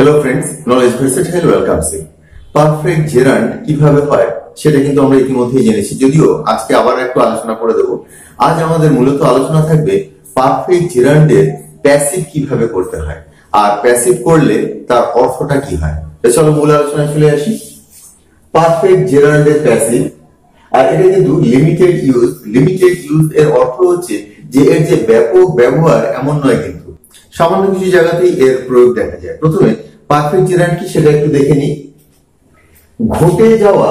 Hello friends knowledge versatile welcome see perfect gerund কীভাবে হয়, সেটা কিন্তু আমরা ইতিমধ্যেই জেনেছি। যদিও আজকে আবার একটু আলোচনা করে দেব। আজ আমাদের মূলত আলোচনা থাকবে পারফেক্ট জেরান্ডের প্যাসিভ কীভাবে করতে হয়। আর প্যাসিভ করলে তার অর্থটা কি হয়? চলো মূল আলোচনায় চলে আসি। পারফেক্ট জেরান্ডের প্যাসিভ আর এটা কিন্তু লিমিটেড ইউজ লিমিটেড ইউজ এর অর্থ হচ্ছে যে এর যে ব্যাপক ব্যবহার এমন নয় কিন্তু। সামান্য কিছু জায়গাতেই এর প্রয়োগ দেখা যায়। প্রথমে পারফেক্ট জেরান্ড কি সেটা একটু দেখে নিই। ঘটে যাওয়া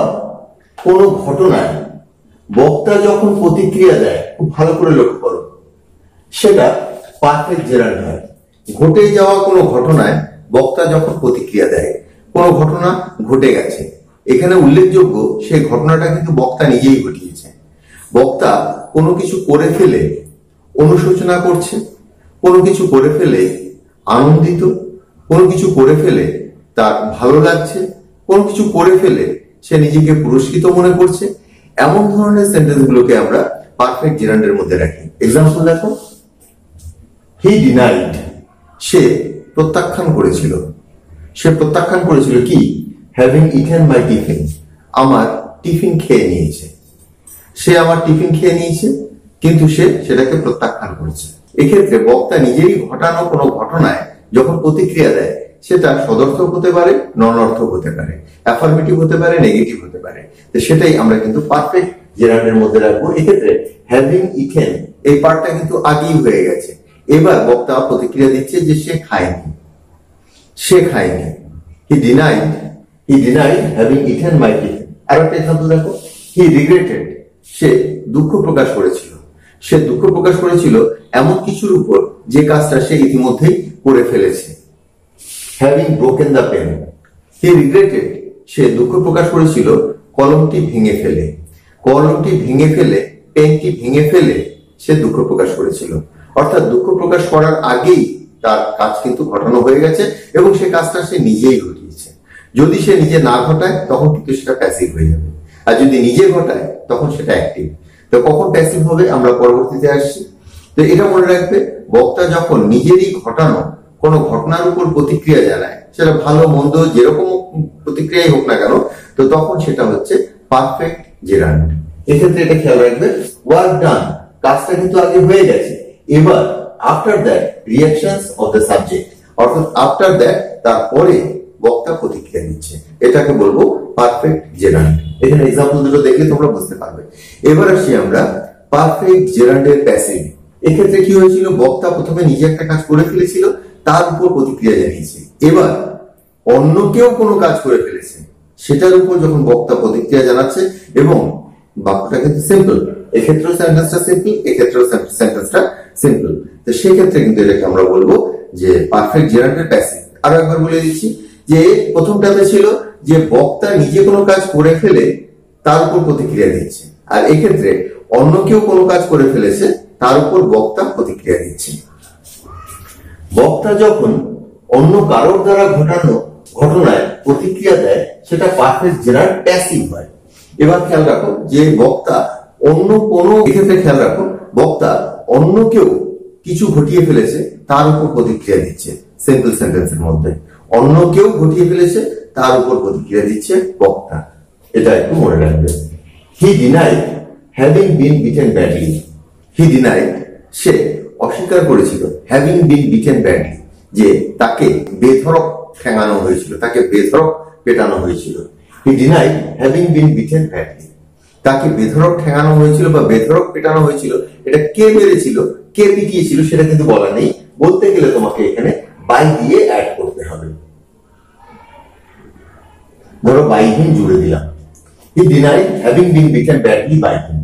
কোনো ঘটনায় বক্তা যখন প্রতিক্রিয়া দেয়, খুব ভালো করে লক্ষ্য করো, সেটা পারফেক্ট জেরান্ড হয় ঘটে যাওয়া কোনো ঘটনায় বক্তা যখন প্রতিক্রিয়া দেয়, কোনো ঘটনা ঘটে গেছে। এখানে উল্লেখযোগ্য সেই ঘটনাটা কিন্তু বক্তা নিজেই ঘটিয়েছে। বক্তা কোনো কিছু করে ফেলে অনুশোচনা করছে, কোনো কিছু করে ফেলে আনন্দিত কোনো কিছু করে ফেলে তার ভালো লাগছে, কোনো কিছু করে ফেলে সে নিজেকে পুরস্কৃত মনে করছে, এমন ধরনের সেন্টেন্স গুলোকে আমরা পারফেক্ট জেরান্ডের মধ্যে রাখি। এক্সাম্পল দেখো। হি ডিনাইড সে প্রত্যাখ্যান করেছিল। সে প্রত্যাখ্যান করেছিল কি? হ্যাভিং ইটেন মাই টিফিন আমার টিফিন খেয়ে নিয়েছে। সে আমার টিফিন খেয়ে নিয়েছে, কিন্তু সে সেটাকে প্রত্যাখ্যান করেছে। এক্ষেত্রে বক্তা নিজেই ঘটানো কোনো ঘটনায় যখন প্রতিক্রিয়া দেয়, সেটা সদর্থক হতে পারে, ননর্থক হতে পারে অ্যাফার্মেটিভ হতে পারে নেগেটিভ হতে পারে। তো সেটাই আমরা কিন্তু পারফেক্ট জেরান্ডের মধ্যে রাখব। এক্ষেত্রে হ্যাভিং ইটেন এই পার্টটা কিন্তু আগেই হয়ে গেছে। এবার বক্তা প্রতিক্রিয়া দিচ্ছে যে সে খায়নি। সে খায়নি। He denied he denied having eaten my tiffin আর একটা দেখো। হি রিগ্রেটেড সে দুঃখ প্রকাশ করেছিল। সে দুঃখ প্রকাশ করেছিল এমন কিছুর উপর যে কাজটা সে ইতিমধ্যেই করে ফেলেছে। Having broken the pen he regretted সে দুঃখ প্রকাশ করেছিল কলমটি ভেঙে ফেলে। কলমটি ভেঙে ফেলে, পেনটি ভেঙে ফেলে সে দুঃখ প্রকাশ করেছিল। অর্থাৎ দুঃখ প্রকাশ করার আগেই তার কাজ কিন্তু ঘটানো হয়ে গেছে এবং সে কাজটা সে নিজেই ঘটিয়েছে। যদি সে নিজে না ঘটায়, তখন কিন্তু সেটা প্যাসিভ হয়ে যাবে। আর যদি নিজে ঘটায়, তখন সেটা অ্যাক্টিভ তো কখন প্যাসিভ হবে আমরা পরবর্তীতে আসছি। তো এটা মনে রাখবে, বক্তা যখন নিজেরই ঘটানো, কোনো ঘটনার উপর প্রতিক্রিয়া জানায়, সেটা ভালো, মন্দ, যেরকম প্রতিক্রিয়াই হোক না কেন, তো তখন সেটা হচ্ছে পারফেক্ট জেরান্ড এক্ষেত্রে এটা খেয়াল রাখবে ওয়ার্ক ডান কাজটা কিন্তু আগে হয়ে গেছে। এবার after that reactions of the subject অর্থাৎ আফটার দ্যাট তারপরে বক্তা প্রতিক্রিয়া দিচ্ছে এটাকে বলব পারফেক্ট জেরান্ড এখানে এক্সাম্পল দুটো দেখলে তোমরা বুঝতে পারবে। এবার আসি আমরা পারফেক্ট জেরান্ডের প্যাসিভ এক্ষেত্রে কি হয়েছিল? বক্তা প্রথমে নিজে একটা কাজ করে ফেলেছিল, তার উপর প্রতিক্রিয়া জানিয়েছে। এবার অন্য কেউ কোনো কাজ করে ফেলেছে, সেটার উপর যখন বক্তা প্রতিক্রিয়া জানাচ্ছে এবং বাক্যটা কিন্তু সিম্পল এক্ষেত্রেও সেন্টেন্সটা সিম্পল এক্ষেত্রেও সেন্টেন্সটা সিম্পল তো সেক্ষেত্রে কিন্তু এটাকে আমরা বলব যে পারফেক্ট জেরান্ডের প্যাসিভ আরও একবার বলে দিচ্ছি যে প্রথমটাতে ছিল যে বক্তা নিজে কোনো কাজ করে ফেলে, তার উপর প্রতিক্রিয়া দিচ্ছে আর এক্ষেত্রে অন্য কেউ কোনো কাজ করে ফেলেছে, তার উপর বক্তা প্রতিক্রিয়া দিচ্ছে বক্তা যখন অন্য কারোর দ্বারা ঘটানো ঘটনায় প্রতিক্রিয়া দেয়, সেটা পারফেক্ট জেনার প্যাসিভ হয়। এবার খেয়াল রাখো যে বক্তা অন্য কোনো এক্ষেত্রে খেয়াল রাখো বক্তা অন্য কেউ কিছু ঘটিয়ে ফেলেছে, তার উপর প্রতিক্রিয়া দিচ্ছে। সিম্পল সেন্টেন্সের মধ্যে। অন্য কেউ ঘটিয়ে ফেলেছে, তার উপর প্রতিক্রিয়া দিচ্ছে বক্তা। এটা একটু মনে রাখবে। He denied having been beaten badly he denied সে অস্বীকার করেছিল হ্যাভিং বিন বিটেন ব্যাডলি যে তাকে বেধরক ঠেঙানো হয়েছিল, তাকে বেধরক পেটানো হয়েছিল। He denied having been beaten badly তাকে বেধরক ঠেঙানো হয়েছিল বা বেধরক পেটানো হয়েছিল, এটা কে মেরেছিল, কে পিটিয়েছিল সেটা কিন্তু বলা নেই। বলতে গেলে তোমাকে এখানে বাই দিয়ে অ্যাড করতে হবে। ধরো বাই হিম জুড়ে দিলাম। He denied having been beaten badly by him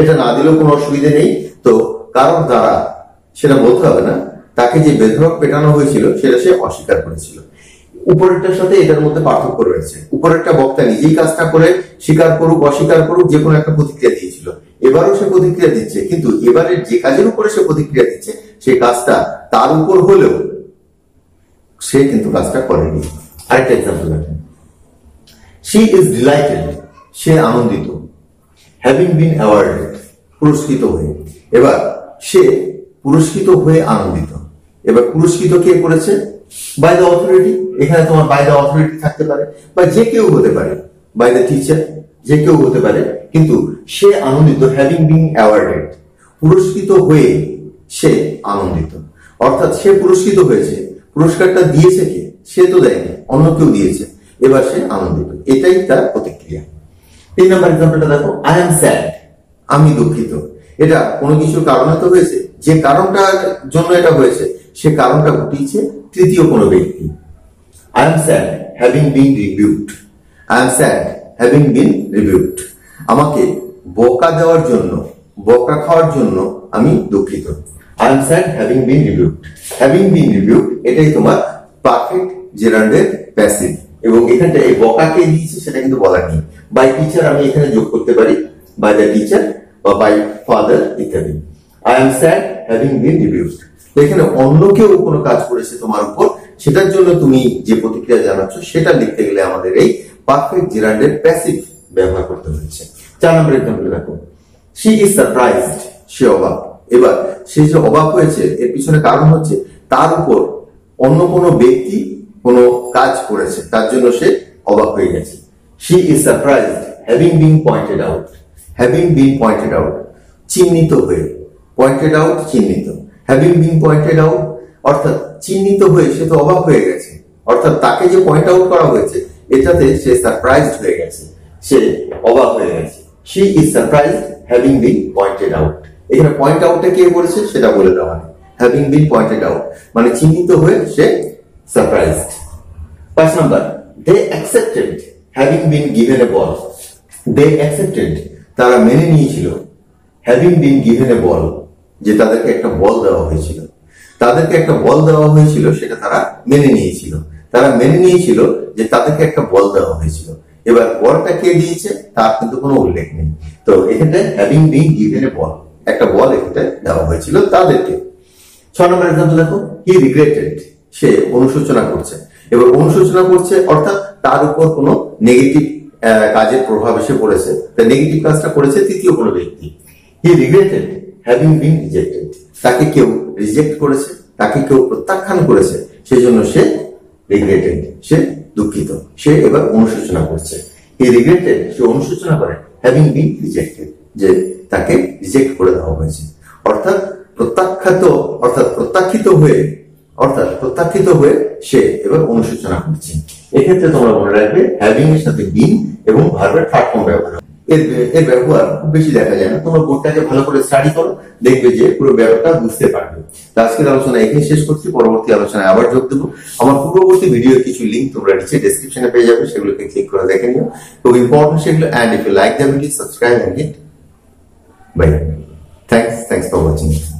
এটা না দিলেও কোনো অসুবিধা নেই। তো কারোর দ্বারা সেটা বলতে হবে না, তাকে যে বেধরক পেটানো হয়েছিল, সেটা সে অস্বীকার করেছিল। উপরেরটার সাথে এটার মধ্যে পার্থক্য রয়েছে। উপরেরটা বক্তা নিজেই কাজটা করে, স্বীকার করুক, অস্বীকার করুক, যে কোনো একটা প্রতিক্রিয়া দিয়েছিল। এবারও সে প্রতিক্রিয়া দিচ্ছে, কিন্তু এবারের যে কাজের উপরে সে প্রতিক্রিয়া দিচ্ছে সেই কাজটা তার উপর হলেও সে কিন্তু কাজটা করেনি। আরেকটা এক্সাম্পল দেখেন। শি ইজ ডিলাইটেড সে আনন্দিত হ্যাভিং বিন অ্যাওয়ার্ডেড পুরস্কৃত হয়ে। এবার সে পুরস্কৃত হয়ে আনন্দিত। এবার পুরস্কৃত কে করেছে? বাই দ্য অথরিটি এখানে তোমার বাই দ্য অথরিটি থাকতে পারে, বা যে কেউ হতে পারে। বাই দ্য টিচার যে কেউ হতে পারে, কিন্তু সে আনন্দিত হ্যাভিং বিং অ্যাওয়ার্ডেড পুরস্কৃত হয়ে সে আনন্দিত। অর্থাৎ সে পুরস্কৃত হয়েছে পুরস্কারটা দিয়েছে কে? সে তো দেয়নি, অন্য কেউ দিয়েছে। এবার সে আনন্দিত। এটাই তার প্রতিক্রিয়া। তিন নম্বর এক্সাম্পলটা দেখো আই এম স্যাড আমি দুঃখিত। এটা কোনো কিছুর কারণে তো হয়েছে। যে কারণটার জন্য এটা হয়েছে, সে কারণটা ঘটিয়েছে তৃতীয় কোনো ব্যক্তি। I am sad having been reviewed I am sad having been reviewed আমাকে বকা দেওয়ার জন্য, বকা খাওয়ার জন্য আমি দুঃখিত। Sad having been reviewed having been reviewed এটাই তোমার পারফেক্ট জেরান্ডের প্যাসিভ এবং এখানটা এই বকা কে দিয়েছে সেটা কিন্তু বলার নেই। বাই টিচার আমি এখানে যোগ করতে পারি। বাই দ্য টিচার বা বাই ফাদার ইত্যাদি। I am sad having been reviewed এখানে অন্য কেউ কোনো কাজ করেছে তোমার উপর, সেটার জন্য তুমি যে প্রতিক্রিয়া জানাচ্ছ, সেটা লিখতে গেলে আমাদের এই পারফেক্ট জেরান্ডের প্যাসিভ ব্যবহার করতে হচ্ছে চার নম্বর এক্সাম্পল দেখো। শি ইজ সারপ্রাইজড সে অবাক এবার সে যে অবাক হয়েছে, এর পিছনে কারণ হচ্ছে তার উপর অন্য কোনো ব্যক্তি কোনো কাজ করেছে, তার জন্য সে অবাক হয়ে গেছে। She is surprised having been pointed out having been pointed out চিহ্নিত হয়ে পয়েন্টেড আউট চিহ্নিত। হ্যাভিং বিন পয়েন্টেড আউট অর্থাৎ চিহ্নিত হয়ে সে তো অবাক হয়ে গেছে। অর্থাৎ তাকে যে পয়েন্ট আউট করা হয়েছে, এটাতে সে সারপ্রাইজড হয়ে গেছে, সে অবাক হয়ে গেছে। She is surprised having been pointed out এখানে পয়েন্ট আউটটা কে করেছে সেটা বলে দেওয়া নেই হ্যাভিং বিন পয়েন্টেড আউট মানে চিহ্নিত হয়ে সে সারপ্রাইজড পাঁচ number they accepted having been given a ball they accepted তারা মেনে নিয়েছিল হ্যাভিং বিন গিভেন এ বল যে তাদেরকে একটা বল দেওয়া হয়েছিল। তাদেরকে একটা বল দেওয়া হয়েছিল, সেটা তারা মেনে নিয়েছিল। তারা মেনে নিয়েছিল যে তাদেরকে একটা বল দেওয়া হয়েছিল। এবার বলটা কে দিয়েছে, তার কিন্তু কোনো উল্লেখ নেই। তো এখানে হ্যাভিং বিন গিভেন এ বল একটা বল এখানে দেওয়া হয়েছিল তাদেরকে। ছ নম্বর এক্সাম্পল দেখো হি রিগ্রেটেড সে অনুশোচনা করছে। এবার অনুশোচনা করছে অর্থাৎ তার উপর কোনো নেগেটিভ কাজের প্রভাব এসে পড়েছে। নেগেটিভ কাজটা করেছে তৃতীয় কোনো ব্যক্তি। He regretted having been rejected তাকে কেউ রিজেক্ট করেছে, তাকে কেউ প্রত্যাখ্যান করেছে, সেজন্য সে রিগ্রেটেড সে দুঃখিত, সে এবার অনুশোচনা করছে। হি রিগ্রেটেড সে অনুশোচনা করে হ্যাভিং বিন রিজেক্টেড যে তাকে রিজেক্ট করে দেওয়া হয়েছে। অর্থাৎ প্রত্যাখ্যাত, অর্থাৎ প্রত্যাখ্যিত হয়ে, অর্থাৎ প্রত্যাখ্যিত হয়ে সে এবার অনুশোচনা করছে। এক্ষেত্রে তোমরা মনে রাখবে হ্যাভিং এর সাথে বিন এবং ভার্বের থার্ড ব্যবহার। এর এর ব্যবহার খুব বেশি দেখা যায় না। তোমরা বোর্ডটাকে ভালো করে স্টাডি করো, দেখবে যে পুরো ব্যাপারটা বুঝতে পারবে। তো আজকের আলোচনা এখানে শেষ করছি। পরবর্তী আলোচনায় আবার যোগ দেবো। আমার পূর্ববর্তী ভিডিওর কিছু লিঙ্ক তোমরা নিচে ডেসক্রিপশনে পেয়ে যাবে। সেগুলোকে ক্লিক করে দেখে নিও। খুব ইম্পর্টেন্ট সেগুলো and if you like the video subscribe and hit Bye. Thanks. Thanks for watching.